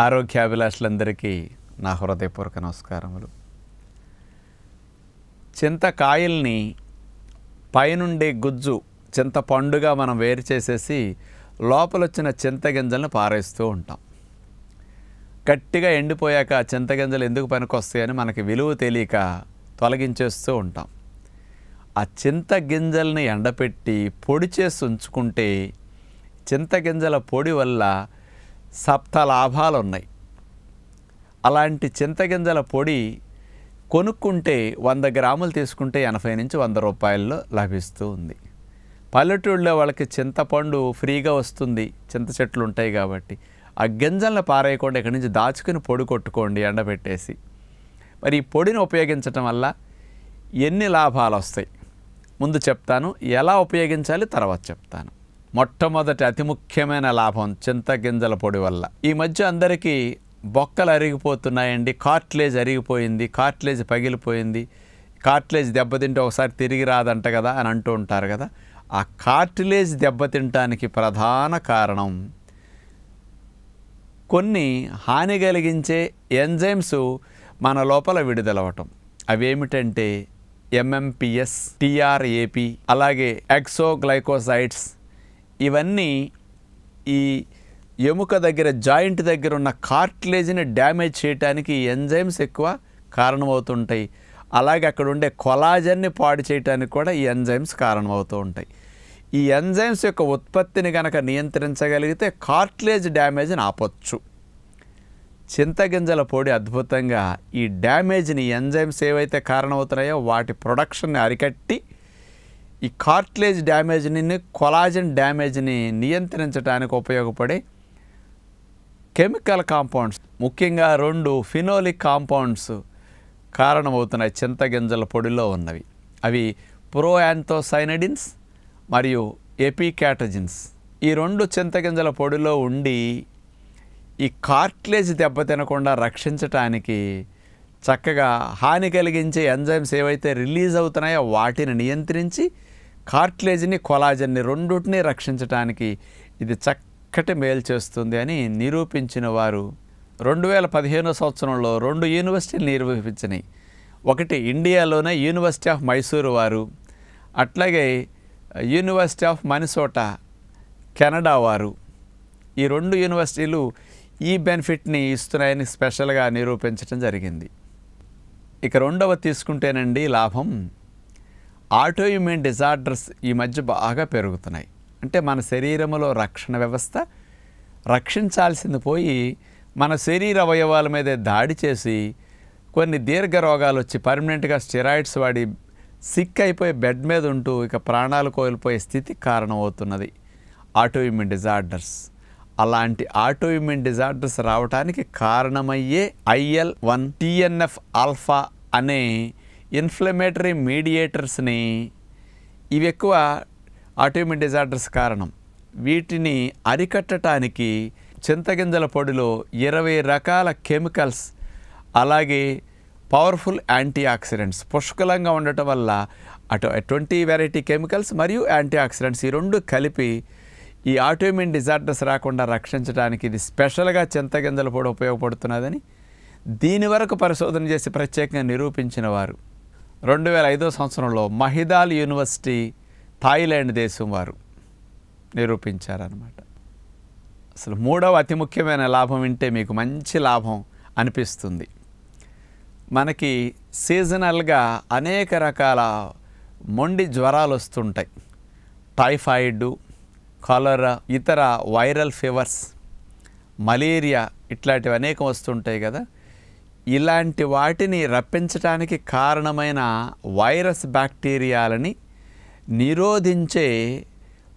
ఆరోగ్యాభిలాషులందరికీ నా హృదయపూర్వక నమస్కారములు. చింతకాయల్ని పైనుండే గుజ్జు చింతపండుగా మనం వేరు చేసేసి లోపల వచ్చిన చింతగింజలను పారేస్తూ ఉంటాం. గట్టిగా ఎండిపోయాక చింతగింజలు ఎందుకు పనికొస్తాయని మనకి విలువ తెలియక తొలగించేస్తూ ఉంటాం. ఆ చింతగింజల్ని ఎండపెట్టి పొడి చేసి ఉంచుకుంటే చింతగింజల పొడి వల్ల సప్త లాభాలు ఉన్నాయి అలాంటి చింతగింజల పొడి కొనుక్కుంటే వంద గ్రాములు తీసుకుంటే ఎనభై నుంచి వంద రూపాయల్లో లభిస్తూ ఉంది. పల్లెటూళ్ళలో వాళ్ళకి చింతపండు ఫ్రీగా వస్తుంది. చింత చెట్లు ఉంటాయి కాబట్టి. ఆ గింజలను పారేయకుండా ఇక్కడి నుంచి దాచుకుని పొడి కొట్టుకోండి ఎండబెట్టేసి. మరి ఈ పొడిని ఉపయోగించటం వల్ల ఎన్ని లాభాలు వస్తాయి ముందు చెప్తాను. ఎలా ఉపయోగించాలి? తర్వాత చెప్తాను. మొట్టమొదటి అతి ముఖ్యమైన లాభం చింతగింజల పొడి వల్ల. ఈ మధ్య అందరికీ బొక్కలు అరిగిపోతున్నాయండి కార్ట్లేజ్ అరిగిపోయింది కార్ట్లేజ్ పగిలిపోయింది కార్ట్లేజ్ దెబ్బతింటే ఒకసారి తిరిగి రాదంట కదా అని అంటూ ఉంటారు కదా. ఆ కార్టిలేజ్ దెబ్బతింటానికి ప్రధాన కారణం కొన్ని హాని కలిగించే ఎంజైమ్స్ మన లోపల విడుదలవటం అవేమిటంటే ఎంఎంపిఎస్ టిఆర్ఏపి అలాగే ఎక్సోగ్లైకోసైడ్స్ ఇవన్నీ ఈ ఎముక దగ్గర జాయింట్ దగ్గర ఉన్న కార్ట్లేజ్ని డ్యామేజ్ చేయడానికి ఎంజైమ్స్ ఎక్కువ కారణమవుతుంటాయి. అలాగే అక్కడ ఉండే కొలాజన్ని పాడు చేయడానికి కూడా ఈ ఎంజైమ్స్ కారణమవుతూ ఉంటాయి. ఈ ఎంజైమ్స్ యొక్క ఉత్పత్తిని కనుక నియంత్రించగలిగితే కార్ట్లేజ్ డ్యామేజ్ని ఆపొచ్చు. చింతగింజల పొడి అద్భుతంగా ఈ డ్యామేజ్ని ఎంజైమ్స్ ఏవైతే కారణమవుతున్నాయో వాటి ప్రొడక్షన్ని అరికట్టి ఈ కార్ట్లేజ్ డ్యామేజ్ని కొలాజన్ డ్యామేజ్ని నియంత్రించడానికి ఉపయోగపడే కెమికల్ కాంపౌండ్స్. ముఖ్యంగా రెండు ఫినోలిక్ కాంపౌండ్స్ కారణమవుతున్నాయి చింతగింజల పొడిలో ఉన్నవి. అవి ప్రోయాంతోసైనడిన్స్ మరియు ఎపికాటజిన్స్. ఈ రెండు చింతగింజల పొడిలో ఉండి ఈ కార్ట్లేజ్ దెబ్బతినకుండా రక్షించటానికి చక్కగా హాని కలిగించే ఎంజైమ్స్ ఏవైతే రిలీజ్ అవుతున్నాయో వాటిని నియంత్రించి కార్ట్లేజ్ని కొలాజన్ని రెండుటిని రక్షించటానికి ఇది చక్కటి మేలు చేస్తుంది అని నిరూపించిన వారు రెండు వేల పదిహేనో సంవత్సరంలో రెండు యూనివర్సిటీలు నిర్వహించినాయి. ఒకటి ఇండియాలోనే యూనివర్సిటీ ఆఫ్ మైసూరు వారు అట్లాగే యూనివర్సిటీ ఆఫ్ మనిసోటా కెనడా వారు. ఈ రెండు యూనివర్సిటీలు ఈ బెనిఫిట్ని ఇస్తున్నాయని స్పెషల్గా నిరూపించడం జరిగింది. ఇక రెండవ తీసుకుంటేనండి లాభం ఆటోఇమ్యూన్ డిజార్డర్స్ ఈ మధ్య బాగా పెరుగుతున్నాయి. అంటే మన శరీరంలో రక్షణ వ్యవస్థ రక్షించాల్సింది పోయి మన శరీర అవయవాల మీద దాడి చేసి కొన్ని దీర్ఘ రోగాలు వచ్చి పర్మనెంట్గా స్టెరాయిడ్స్ వాడి సిక్ అయిపోయి బెడ్ మీద ఉంటూ ఇక ప్రాణాలు కోల్పోయే స్థితి కారణమవుతున్నది ఆటోఇమ్యూన్ డిజార్డర్స్ అలాంటి ఆటోఇమ్యూన్ డిజార్డర్స్ రావడానికి కారణమయ్యే ఐఎల్ వన్ టిఎన్ఎఫ్ ఆల్ఫా అనే ఇన్ఫ్లమేటరీ మీడియేటర్స్ని ఇవి ఎక్కువ ఆటోమిన్ డిజార్డర్స్ కారణం. వీటిని అరికట్టడానికి చింతగింజల పొడిలో ఇరవై రకాల కెమికల్స్ అలాగే పవర్ఫుల్ యాంటీ ఆక్సిడెంట్స్ పుష్కలంగా ఉండటం వల్ల అటు ట్వంటీ వెరైటీ కెమికల్స్ మరియు యాంటీ ఆక్సిడెంట్స్ ఈ రెండు కలిపి ఈ ఆటోమిన్ డిజార్డర్స్ రాకుండా రక్షించడానికి ఇది స్పెషల్గా చింతగింజల పొడి ఉపయోగపడుతున్నదని దీని వరకు పరిశోధన చేసి ప్రత్యేకంగా నిరూపించిన వారు. రెండు వేల ఐదో సంవత్సరంలో మహిదాల్ యూనివర్సిటీ థాయిలాండ్ దేశం వారు నిరూపించారనమాట అసలు మూడవ అతి ముఖ్యమైన లాభం వింటే మీకు మంచి లాభం అనిపిస్తుంది. మనకి సీజనల్గా అనేక రకాల మొండి జ్వరాలు వస్తుంటాయి. టైఫాయిడ్ కలరా ఇతర వైరల్ ఫీవర్స్ మలేరియా ఇట్లాంటివి అనేకం వస్తుంటాయి కదా. ఇలాంటి వాటిని రప్పించడానికి కారణమైన వైరస్ బ్యాక్టీరియాలని నిరోధించే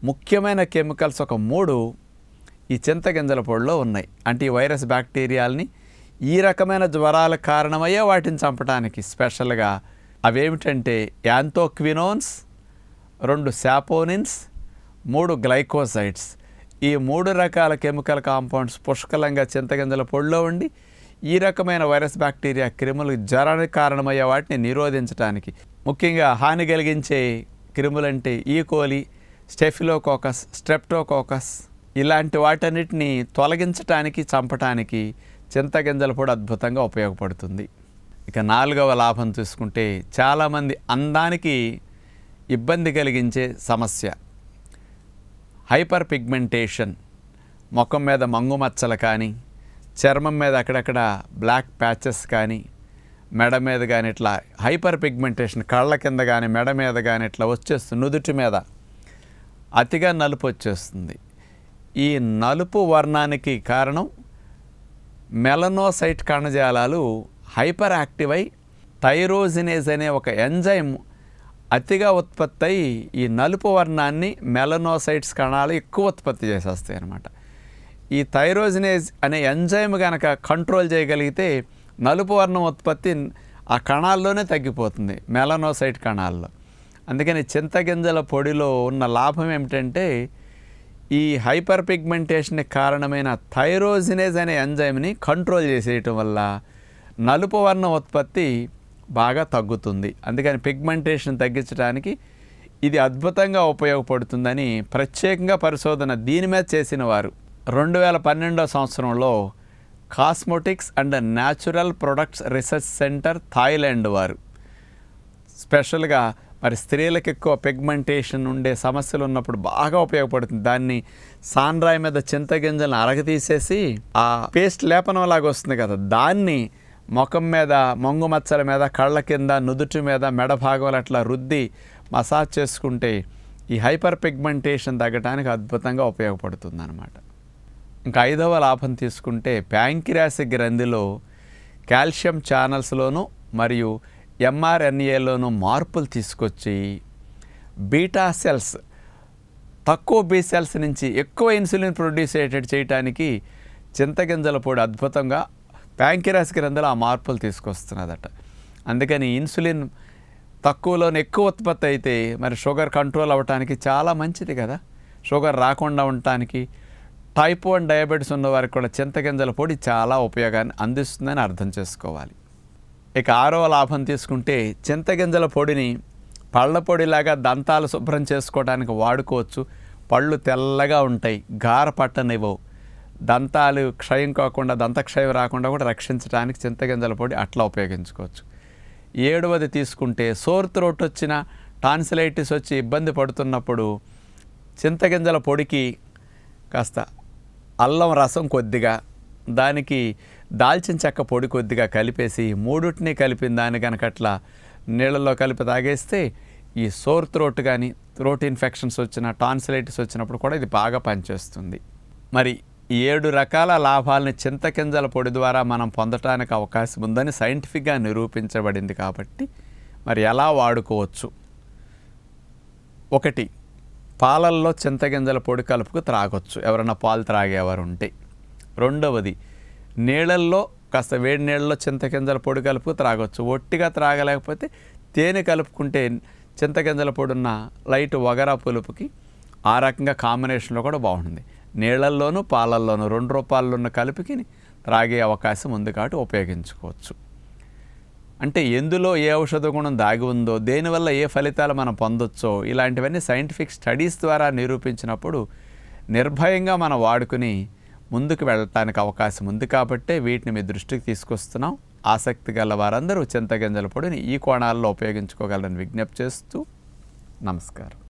ముఖ్యమైన కెమికల్స్ ఒక మూడు ఈ చింతగింజల పొడిలో ఉన్నాయి. అంటే ఈ వైరస్ బ్యాక్టీరియాలని ఈ రకమైన జ్వరాల కారణమయ్యే వాటిని చంపడానికి స్పెషల్గా అవేమిటంటే యాంతోక్వినోన్స్ రెండు శాపోనిన్స్ మూడు గ్లైకోసైడ్స్ ఈ మూడు రకాల కెమికల్ కాంపౌండ్స్ పుష్కలంగా చింతగింజల పొడిలో ఉండి ఈ రకమైన వైరస్ బ్యాక్టీరియా క్రిములు జ్వరానికి కారణమయ్యే వాటిని నిరోధించడానికి ముఖ్యంగా హాని కలిగించే క్రిములంటే ఈకోలి స్టెఫిలోకోకస్ స్ట్రెప్టోకోకస్ ఇలాంటి వాటన్నిటిని తొలగించటానికి చంపటానికి చింతగింజలు కూడా అద్భుతంగా ఉపయోగపడుతుంది. ఇక నాలుగవ లాభం చూసుకుంటే చాలామంది అందానికి ఇబ్బంది కలిగించే సమస్య. హైపర్ పిగ్మెంటేషన్ ముఖం మీద మంగు మచ్చలు కానీ చర్మం మీద అక్కడక్కడ బ్లాక్ ప్యాచెస్ కానీ మెడ మీద కానీ ఇట్లా హైపర్ పిగ్మెంటేషన్ కళ్ళ కింద కానీ మెడ మీద కానీ ఇట్లా వచ్చేస్తుంది నుదుటి మీద అతిగా నలుపు వచ్చేస్తుంది. ఈ నలుపు వర్ణానికి కారణం మెలనోసైట్ కణజాలాలు హైపర్ యాక్టివ్ అయి థైరోజినేజ్ అనే ఒక ఎంజైమ్ అతిగా ఉత్పత్తి అయి ఈ నలుపు వర్ణాన్ని మెలనోసైట్స్ కణాలు ఎక్కువ ఉత్పత్తి చేసేస్తాయి అన్నమాట ఈ థైరోజినేజ్ అనే ఎంజైమ్ కనుక కంట్రోల్ చేయగలిగితే నలుపు వర్ణం ఉత్పత్తి ఆ కణాల్లోనే తగ్గిపోతుంది మెలనోసైట్ కణాల్లో. అందుకని చింతగింజల పొడిలో ఉన్న లాభం ఏమిటంటే ఈ హైపర్ పిగ్మెంటేషన్కి కారణమైన థైరోజినేజ్ అనే ఎంజైమ్ని కంట్రోల్ చేసేయటం వల్ల నలుపు వర్ణం ఉత్పత్తి బాగా తగ్గుతుంది. అందుకని పిగ్మెంటేషన్ తగ్గించడానికి ఇది అద్భుతంగా ఉపయోగపడుతుందని ప్రత్యేకంగా పరిశోధన దీని మీద చేసిన వారు రెండు వేల పన్నెండో సంవత్సరంలో cosmetics and natural products research centre Thailand వారు. స్పెషల్గా మరి స్త్రీలకు ఎక్కువ పిగ్మెంటేషన్ ఉండే సమస్యలు ఉన్నప్పుడు బాగా ఉపయోగపడుతుంది. దాన్ని సాన్రాయి మీద చింతగింజలను అరగతీసేసి ఆ పేస్ట్ లేపనం లాగా వస్తుంది కదా. దాన్ని ముఖం మీద మొంగు మచ్చల మీద కళ్ళ కింద నుదుటి మీద మెడ భాగంలో అట్లా రుద్ది మసాజ్ చేసుకుంటే ఈ హైపర్ పిగ్మెంటేషన్ తగ్గడానికి అద్భుతంగా ఉపయోగపడుతుంది ఇంకా ఐదవ లాభం తీసుకుంటే ప్యాంకిరాసి గ్రంథిలో కాల్షియం ఛానల్స్లోనూ మరియు ఎంఆర్ఎన్ఏలోనూ మార్పులు తీసుకొచ్చి బీటా సెల్స్ తక్కువ బీ సెల్స్ నుంచి ఎక్కువ ఇన్సులిన్ ప్రొడ్యూస్ అయ్యేటట్టు చేయడానికి చింతగింజల పొడి అద్భుతంగా ప్యాంకిరాస్ గ్రంథిలో ఆ మార్పులు తీసుకొస్తున్నదట. అందుకని ఇన్సులిన్ తక్కువలోనే ఎక్కువ ఉత్పత్తి అయితే మరి షుగర్ కంట్రోల్ అవ్వటానికి చాలా మంచిది కదా. షుగర్ రాకుండా ఉండటానికి టైప్ వన్ డయాబెటీస్ ఉన్న వారికి కూడా చింతగింజల పొడి చాలా ఉపయోగాన్ని అందిస్తుందని అర్థం చేసుకోవాలి. ఇక ఆరవ లాభం తీసుకుంటే చింతగింజల పొడిని పళ్ళ పొడిలాగా దంతాలు శుభ్రం చేసుకోవడానికి వాడుకోవచ్చు. పళ్ళు తెల్లగా ఉంటాయి గార పట్టనివ్వవు దంతాలు క్షయం కాకుండా దంతక్షయం రాకుండా కూడా రక్షించడానికి చింతగింజల పొడి అట్లా ఉపయోగించుకోవచ్చు. ఏడవది తీసుకుంటే సోర్ త్రోట్ వచ్చిన టాన్సిలైటిస్ వచ్చి ఇబ్బంది పడుతున్నప్పుడు చింతగింజల పొడికి కాస్త అల్లం రసం కొద్దిగా దానికి దాల్చిన చెక్క పొడి కొద్దిగా కలిపేసి మూడుటిని కలిపిన దాని కనుక అట్లా నీళ్ళల్లో కలిపి తాగేస్తే ఈ సోర్ త్రోట్ కానీ త్రోట్ ఇన్ఫెక్షన్స్ వచ్చిన టాన్సిలైటిస్ వచ్చినప్పుడు కూడా ఇది బాగా పనిచేస్తుంది. మరి ఈ ఏడు రకాల లాభాలని చింతకింజల పొడి ద్వారా మనం పొందటానికి అవకాశం ఉందని సైంటిఫిక్గా నిరూపించబడింది కాబట్టి మరి ఎలా వాడుకోవచ్చు? ఒకటి పాలల్లో చింతగింజల పొడి కలుపుకు త్రాగొచ్చు. ఎవరైనా పాలు త్రాగేవారు ఉంటే రెండవది నీళ్ళల్లో కాస్త వేడి నీళ్ళలో చింతగింజల పొడి కలుపుకు త్రాగొచ్చు. ఒట్టిగా త్రాగలేకపోతే తేనె కలుపుకుంటే చింతగింజల పొడి ఉన్న లైట్ వగరా పులుపుకి ఆ రకంగా కాంబినేషన్లో కూడా బాగుంటుంది. నీళ్ళల్లోనూ పాలల్లోనూ రెండు రూపాయలు ఉన్న కలిపికి త్రాగే అవకాశం ఉంది కాబట్టి ఉపయోగించుకోవచ్చు. అంటే ఎందులో ఏ ఔషధ గుణం దాగి ఉందో దేనివల్ల ఏ ఫలితాలు మనం పొందొచ్చో ఇలాంటివన్నీ సైంటిఫిక్ స్టడీస్ ద్వారా నిరూపించినప్పుడు నిర్భయంగా మనం వాడుకుని ముందుకు వెళ్ళటానికి అవకాశం ఉంది కాబట్టే వీటిని మీ దృష్టికి తీసుకొస్తున్నాం. ఆసక్తి గల వారందరూ చింతగింజల పొడిని ఈ కోణాల్లో ఉపయోగించుకోగలరని విజ్ఞప్తి చేస్తూ నమస్కారం.